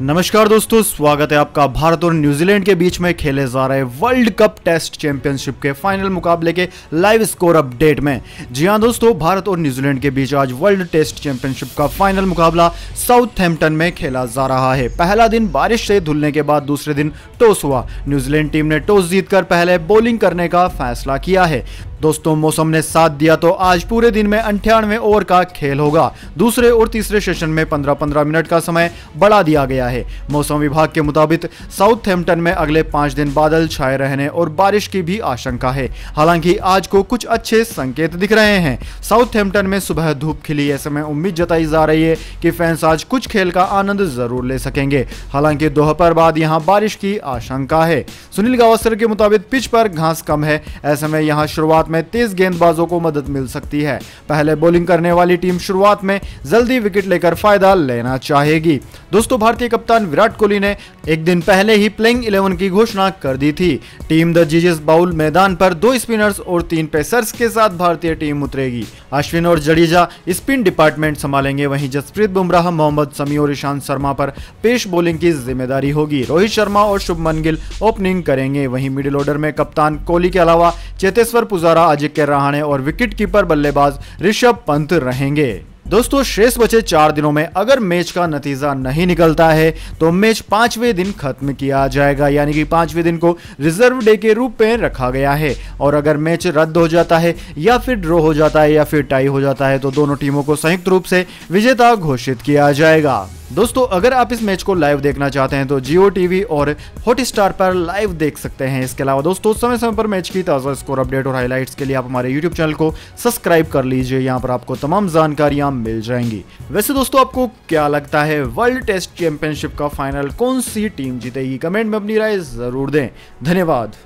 नमस्कार दोस्तों, स्वागत है आपका भारत और न्यूजीलैंड के बीच में खेले जा रहे वर्ल्ड कप टेस्ट चैंपियनशिप के फाइनल मुकाबले के लाइव स्कोर अपडेट में। जी हाँ दोस्तों, भारत और न्यूजीलैंड के बीच आज वर्ल्ड टेस्ट चैंपियनशिप का फाइनल मुकाबला साउथहैम्पटन में खेला जा रहा है। पहला दिन बारिश से धुलने के बाद दूसरे दिन टॉस हुआ। न्यूजीलैंड टीम ने टॉस जीतकर पहले बॉलिंग करने का फैसला किया है। दोस्तों, मौसम ने साथ दिया तो आज पूरे दिन में अंठानवे ओवर का खेल होगा। दूसरे और तीसरे सेशन में 15-15 मिनट का समय बढ़ा दिया गया है। मौसम विभाग के मुताबिक साउथ साउथहैम्पटन में अगले पाँच दिन बादल छाए रहने और बारिश की भी आशंका है। हालाँकि आज को कुछ अच्छे संकेत दिख रहे हैं। साउथ साउथहैम्पटन में सुबह धूप खिली, ऐसे में उम्मीद जताई जा रही है कि फैंस आज कुछ खेल का आनंद ज़रूर ले सकेंगे। हालाँकि दोपहर बाद यहाँ बारिश की आशंका है। सुनील गावस्कर के मुताबिक पिच पर घास कम है, ऐसे में यहाँ शुरुआत में तेज गेंदबाजों को मदद मिल सकती है। पहले बॉलिंग करने वाली टीम शुरुआत में जल्दी विकेट लेकर फ़ायदा लेना चाहेगी। दोस्तों, भारतीय कप्तान विराट कोहली ने एक दिन पहले ही प्लेइंग इलेवन की घोषणा कर दी थी। टीम द जीजेस बाउल मैदान पर दो स्पिनर्स और तीन पेसर्स के साथ भारतीय टीम उतरेगी। अश्विन और जडेजा स्पिन डिपार्टमेंट संभालेंगे। वहीं जसप्रीत बुमराह, मोहम्मद समी और ईशांत शर्मा पर पेश बॉलिंग की ज़िम्मेदारी होगी। रोहित शर्मा और शुभमन गिल ओपनिंग करेंगे। वहीं मिडिल ऑर्डर में कप्तान कोहली के अलावा चेतेश्वर पुजारा अजिंक्य रहाणे और विकेट कीपर बल्लेबाज ऋषभ पंत रहेंगे। दोस्तों, शेष बचे चार दिनों में अगर मैच का नतीजा नहीं निकलता है तो मैच पाँचवें दिन खत्म किया जाएगा, यानी कि पाँचवें दिन को रिज़र्व डे के रूप में रखा गया है। और अगर मैच रद्द हो जाता है, या फिर ड्रॉ हो जाता है, या फिर टाई हो जाता है तो दोनों टीमों को संयुक्त रूप से विजेता घोषित किया जाएगा। दोस्तों, अगर आप इस मैच को लाइव देखना चाहते हैं तो जियो टीवी और हॉट स्टार पर लाइव देख सकते हैं। इसके अलावा दोस्तों समय समय पर मैच की ताज़ा स्कोर अपडेट और हाइलाइट्स के लिए आप हमारे यूट्यूब चैनल को सब्सक्राइब कर लीजिए। यहाँ पर आपको तमाम जानकारियाँ मिल जाएँगी। वैसे दोस्तों, आपको क्या लगता है वर्ल्ड टेस्ट चैंपियनशिप का फाइनल कौन सी टीम जीतेगी? कमेंट में अपनी राय ज़रूर दें। धन्यवाद।